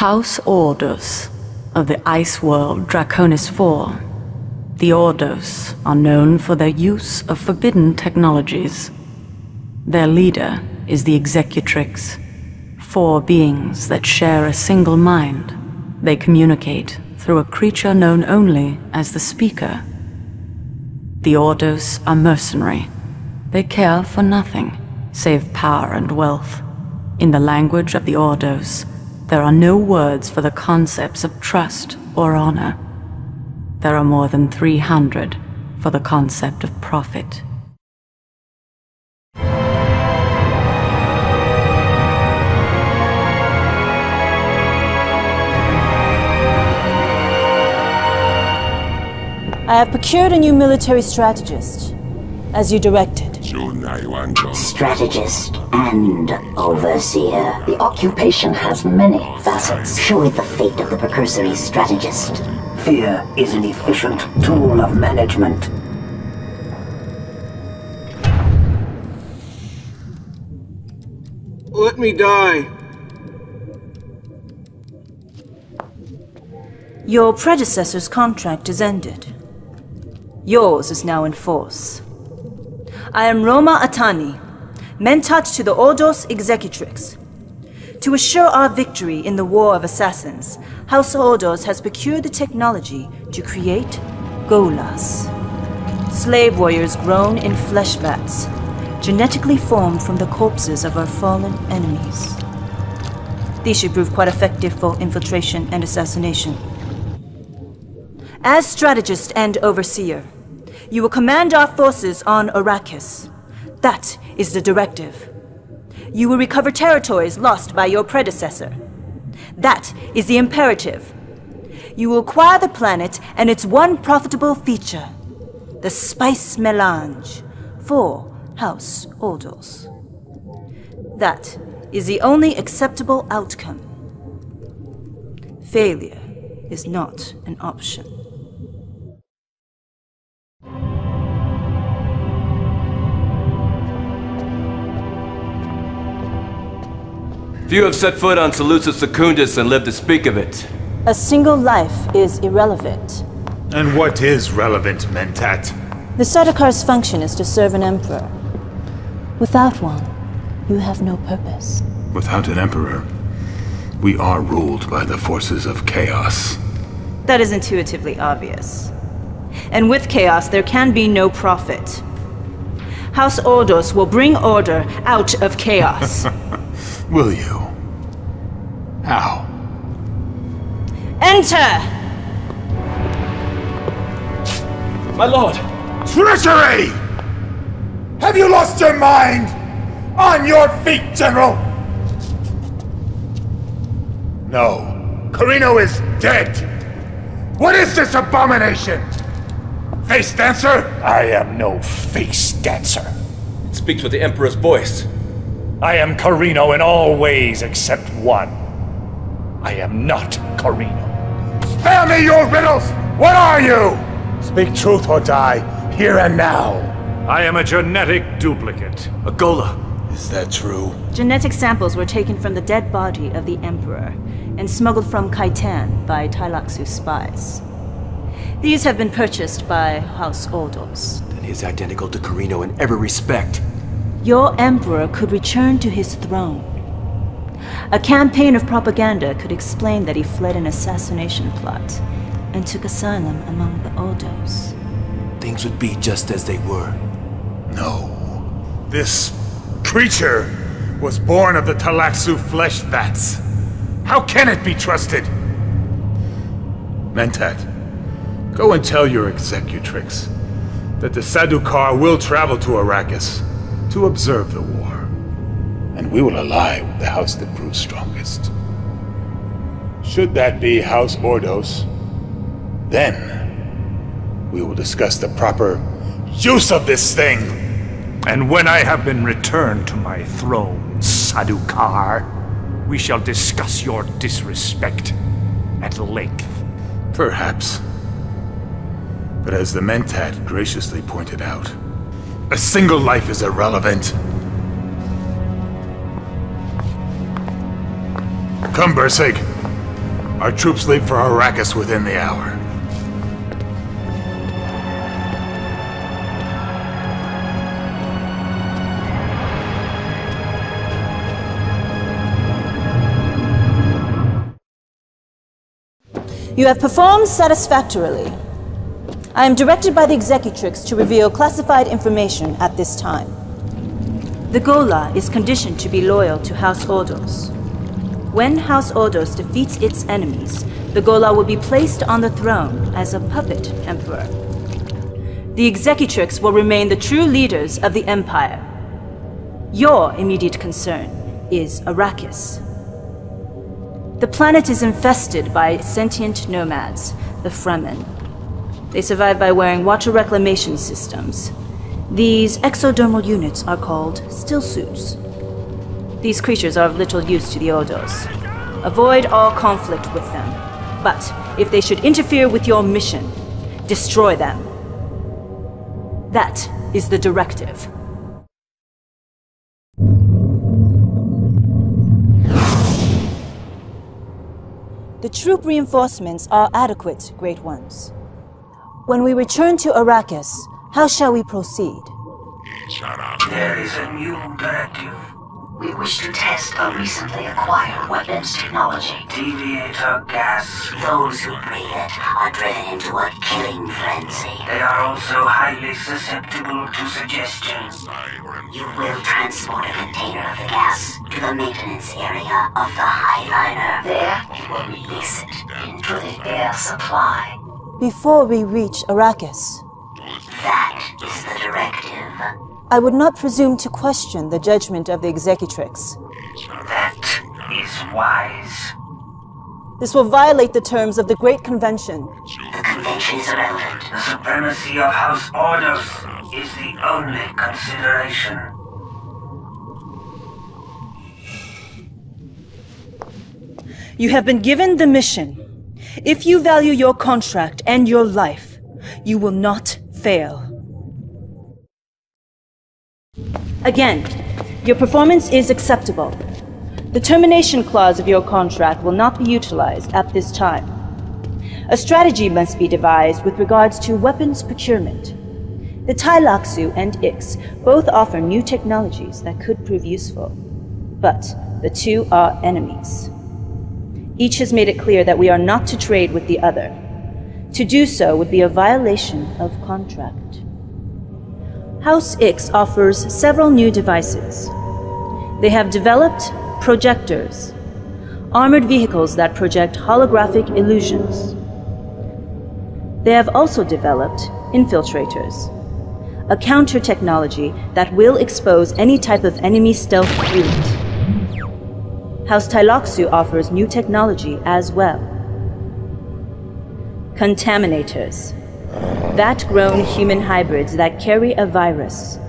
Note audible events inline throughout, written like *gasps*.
House Ordos of the ice world Draconis IV. The Ordos are known for their use of forbidden technologies. Their leader is the Executrix, four beings that share a single mind. They communicate through a creature known only as the Speaker. The Ordos are mercenary. They care for nothing save power and wealth. In the language of the Ordos, there are no words for the concepts of trust or honor. There are more than 300 for the concept of profit. I have procured a new military strategist, as you directed. Strategist and overseer. The occupation has many facets. Surely the fate of the precursory strategist. Fear is an efficient tool of management. Let me die. Your predecessor's contract is ended. Yours is now in force. I am Roma Atani, Mentat to the Ordos Executrix. To assure our victory in the War of Assassins, House Ordos has procured the technology to create Gholas. Slave warriors grown in flesh vats, genetically formed from the corpses of our fallen enemies. These should prove quite effective for infiltration and assassination. As strategist and overseer, you will command our forces on Arrakis. That is the directive. You will recover territories lost by your predecessor. That is the imperative. You will acquire the planet and its one profitable feature, the spice melange, for House Ordos. That is the only acceptable outcome. Failure is not an option. Few have set foot on Salusa Secundus and lived to speak of it. A single life is irrelevant. And what is relevant, Mentat? The Sardaukar's function is to serve an emperor. Without one, you have no purpose. Without an emperor, we are ruled by the forces of chaos. That is intuitively obvious. And with chaos, there can be no profit. House Ordos will bring order out of chaos. *laughs* Will you? How? Enter! My lord! Treachery! Have you lost your mind? On your feet, General! No. Corrino is dead! What is this abomination? Face dancer? I am no face dancer. It speaks with the Emperor's voice. I am Corrino in all ways except one. I am not Corrino. Spare me your riddles! What are you? Speak truth or die, here and now. I am a genetic duplicate. A Ghola. Is that true? Genetic samples were taken from the dead body of the Emperor and smuggled from Kaitain by Tleilaxu's spies. These have been purchased by House Ordos. Then he is identical to Corrino in every respect. Your Emperor could return to his throne. A campaign of propaganda could explain that he fled an assassination plot and took asylum among the Ordos. Things would be just as they were. No. This creature was born of the Tleilaxu flesh vats. How can it be trusted? Mentat, go and tell your executrix that the Sardaukar will travel to Arrakis to observe the war. And we will ally with the house that proves strongest. Should that be House Ordos, then we will discuss the proper use of this thing. And when I have been returned to my throne, Sardaukar, we shall discuss your disrespect at length. Perhaps. But as the Mentat graciously pointed out, a single life is irrelevant. Come, Bursig. Our troops leave for Arrakis within the hour. You have performed satisfactorily. I am directed by the Executrix to reveal classified information at this time. The Ghola is conditioned to be loyal to House Ordos. When House Ordos defeats its enemies, the Ghola will be placed on the throne as a puppet emperor. The Executrix will remain the true leaders of the Empire. Your immediate concern is Arrakis. The planet is infested by sentient nomads, the Fremen. They survive by wearing water reclamation systems. These exodermal units are called stillsuits. These creatures are of little use to the Ordos. Avoid all conflict with them. But if they should interfere with your mission, destroy them. That is the directive. The troop reinforcements are adequate, Great Ones. When we return to Arrakis, how shall we proceed? There is a new directive. We wish to test a recently acquired weapons technology. Deviator gas. Those who breathe it are driven into a killing frenzy. They are also highly susceptible to suggestion. You will transport a container of the gas to the maintenance area of the Highliner. There, you will release it into the air supply. Before we reach Arrakis, That is the directive. I would not presume to question the judgment of the Executrix. That is wise. This will violate the terms of the Great Convention. The convention is irrelevant. The supremacy of House Ordos is the only consideration. You have been given the mission. If you value your contract and your life, you will not fail. Again, your performance is acceptable. The termination clause of your contract will not be utilized at this time. A strategy must be devised with regards to weapons procurement. The Tleilaxu and Ix both offer new technologies that could prove useful. But the two are enemies. Each has made it clear that we are not to trade with the other. To do so would be a violation of contract. House Ix offers several new devices. They have developed projectors, armored vehicles that project holographic illusions. They have also developed infiltrators, a counter technology that will expose any type of enemy stealth unit. House Tleilaxu offers new technology as well. Contaminators. Vat-grown human hybrids that carry a virus.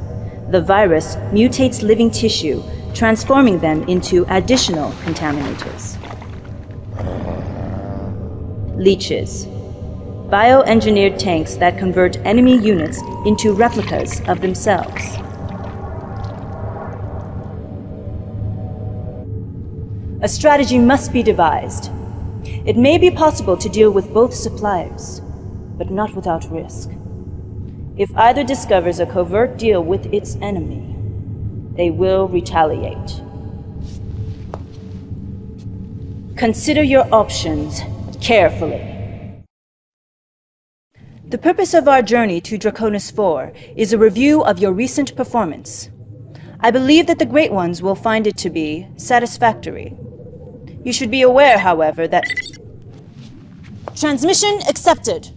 The virus mutates living tissue, transforming them into additional contaminators. Leeches. Bioengineered tanks that convert enemy units into replicas of themselves. A strategy must be devised. It may be possible to deal with both suppliers, but not without risk. If either discovers a covert deal with its enemy, they will retaliate. Consider your options carefully. The purpose of our journey to Draconis IV is a review of your recent performance. I believe that the Great Ones will find it to be satisfactory. You should be aware, however, that. Transmission accepted.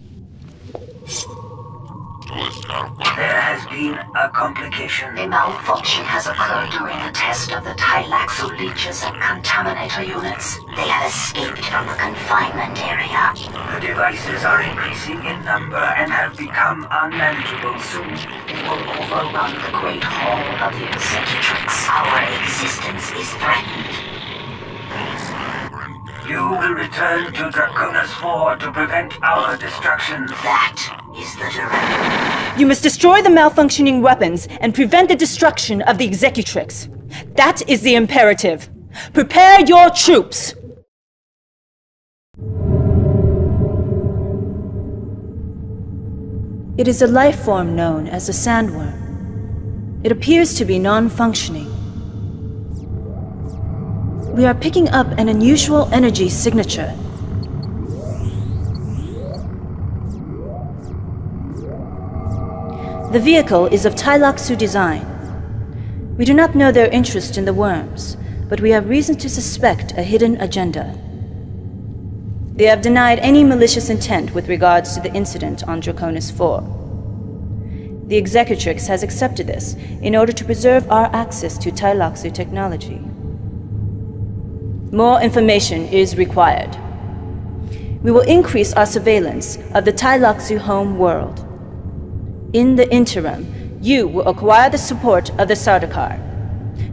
There has been a complication. A malfunction has occurred during the test of the Tleilaxu leeches and contaminator units. They have escaped from the confinement area. The devices are increasing in number and have become unmanageable soon. They will overrun the Great Hall of the Executrix. Our existence is threatened. You will return to Draconis 4 to prevent our destruction. That is the directive. You must destroy the malfunctioning weapons and prevent the destruction of the Executrix. That is the imperative. Prepare your troops! It is a life form known as a sandworm. It appears to be non-functioning. We are picking up an unusual energy signature. The vehicle is of Tleilaxu design. We do not know their interest in the worms, but we have reason to suspect a hidden agenda. They have denied any malicious intent with regards to the incident on Draconis 4. The Executrix has accepted this in order to preserve our access to Tleilaxu technology. More information is required. We will increase our surveillance of the Tleilaxu home world. In the interim, you will acquire the support of the Sardaukar.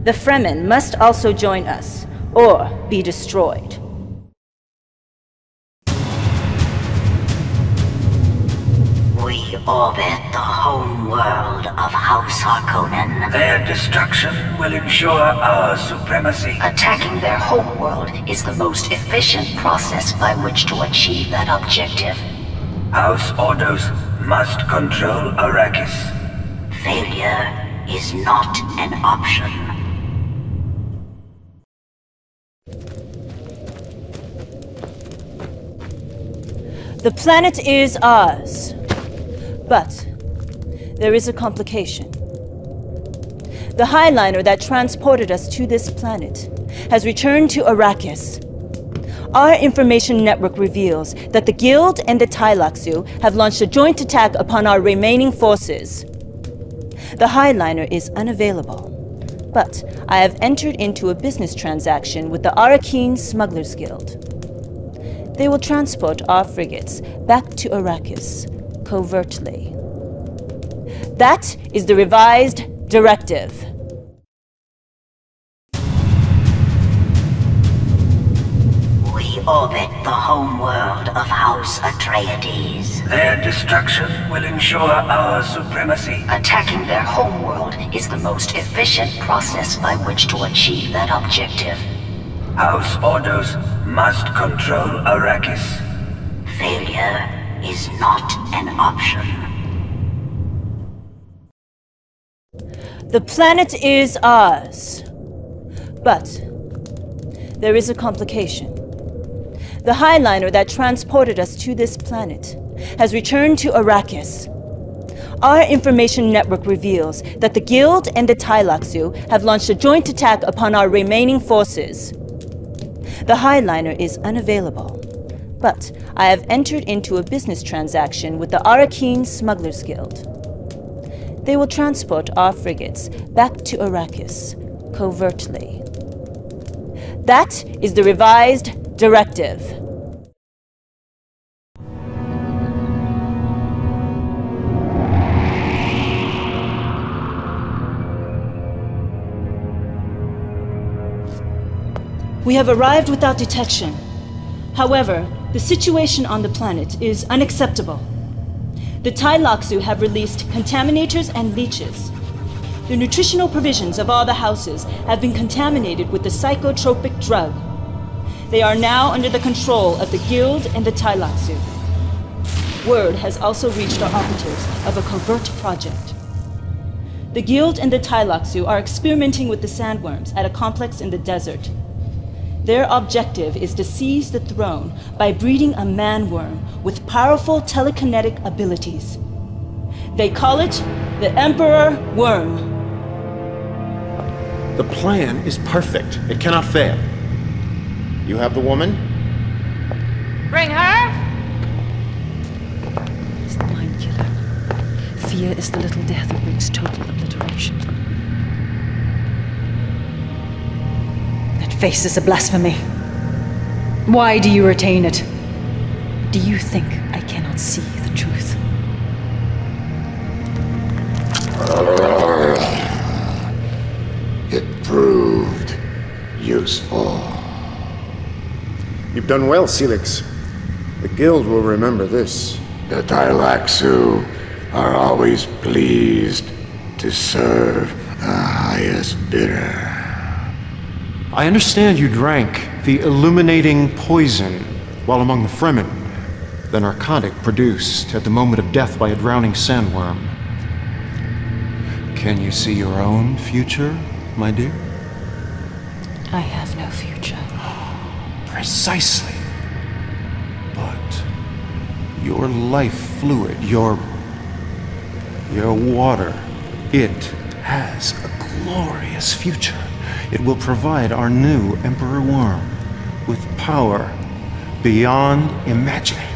The Fremen must also join us, or be destroyed. Orbit the home world of House Harkonnen. Their destruction will ensure our supremacy. Attacking their home world is the most efficient process by which to achieve that objective. House Ordos must control Arrakis. Failure is not an option. The planet is ours. But there is a complication. The Highliner that transported us to this planet has returned to Arrakis. Our information network reveals that the Guild and the Tleilaxu have launched a joint attack upon our remaining forces. The Highliner is unavailable, but I have entered into a business transaction with the Arakeen Smugglers Guild. They will transport our frigates back to Arrakis covertly. That is the revised directive. We orbit the home world of House Atreides. Their destruction will ensure our supremacy. Attacking their home world is the most efficient process by which to achieve that objective. House Ordos must control Arrakis. Failure is not an option. The planet is ours. But there is a complication. The Highliner that transported us to this planet has returned to Arrakis. Our information network reveals that the Guild and the Tleilaxu have launched a joint attack upon our remaining forces. The Highliner is unavailable, but I have entered into a business transaction with the Arakeen Smugglers Guild. They will transport our frigates back to Arrakis covertly. That is the revised directive. We have arrived without detection. However, the situation on the planet is unacceptable. The Tleilaxu have released contaminators and leeches. The nutritional provisions of all the houses have been contaminated with the psychotropic drug. They are now under the control of the Guild and the Tleilaxu. Word has also reached our operatives of a covert project. The Guild and the Tleilaxu are experimenting with the sandworms at a complex in the desert. Their objective is to seize the throne by breeding a man-worm with powerful telekinetic abilities. They call it the Emperor Worm. The plan is perfect. It cannot fail. You have the woman? Bring her! It's the mind killer. Fear is the little death that brings total obliteration. Face is a blasphemy. Why do you retain it? Do you think I cannot see the truth? It proved useful. You've done well, Celix. The Guild will remember this. The Tleilaxu are always pleased to serve the highest bidder. I understand you drank the illuminating poison while among the Fremen. the narcotic produced at the moment of death by a drowning sandworm. Can you see your own future, my dear? I have no future. *gasps* Precisely. But your life fluid, your. your water, it has a glorious future. It will provide our new Emperor Worm with power beyond imagining.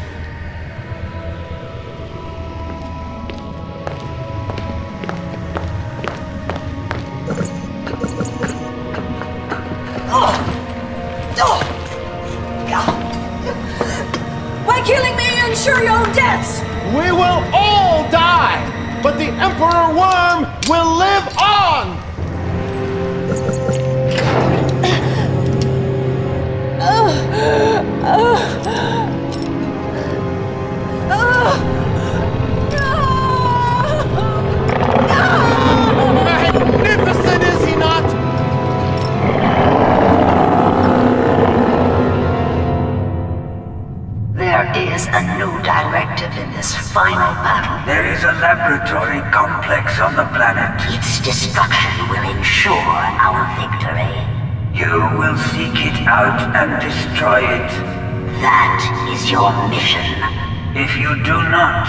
Is mission. If you do not,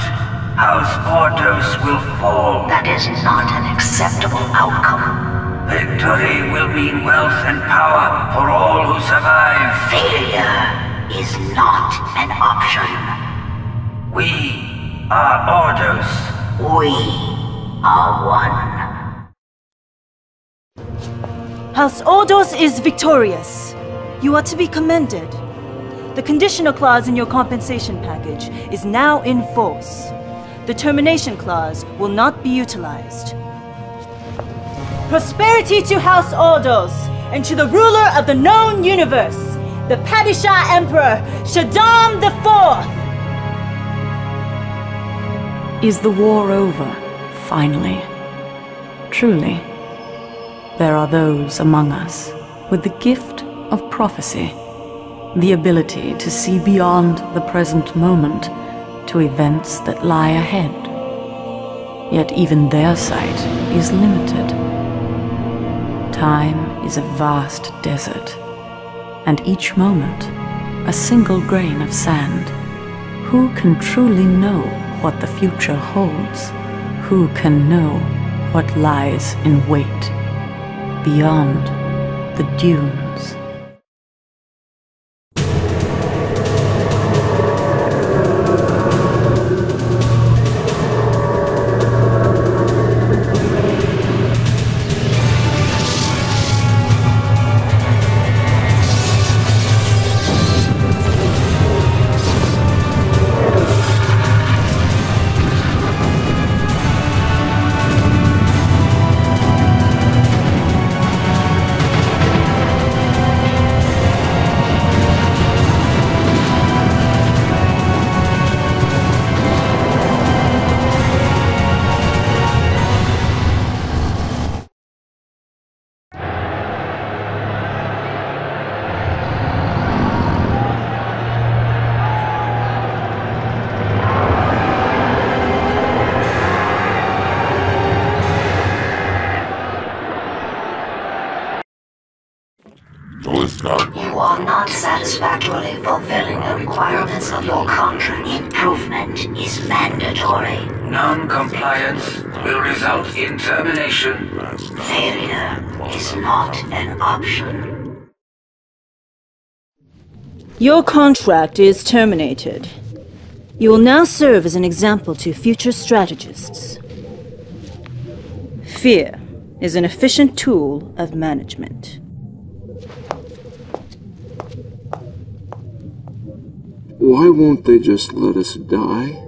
House Ordos will fall. That is not an acceptable outcome. Victory will mean wealth and power for all who survive. Failure is not an option. We are Ordos. We are one. House Ordos is victorious. You are to be commended. The conditional clause in your compensation package is now in force. The termination clause will not be utilized. Prosperity to House Ordos and to the ruler of the known universe, the Padishah Emperor, Shaddam IV! Is the war over, finally? Truly, there are those among us with the gift of prophecy, the ability to see beyond the present moment to events that lie ahead. Yet even their sight is limited. Time is a vast desert, and each moment a single grain of sand. Who can truly know what the future holds? Who can know what lies in wait beyond the dunes? Are not satisfactorily fulfilling the requirements of your contract. Improvement is mandatory. Non-compliance will result in termination. Failure is not an option. Your contract is terminated. You will now serve as an example to future strategists. Fear is an efficient tool of management. Why won't they just let us die?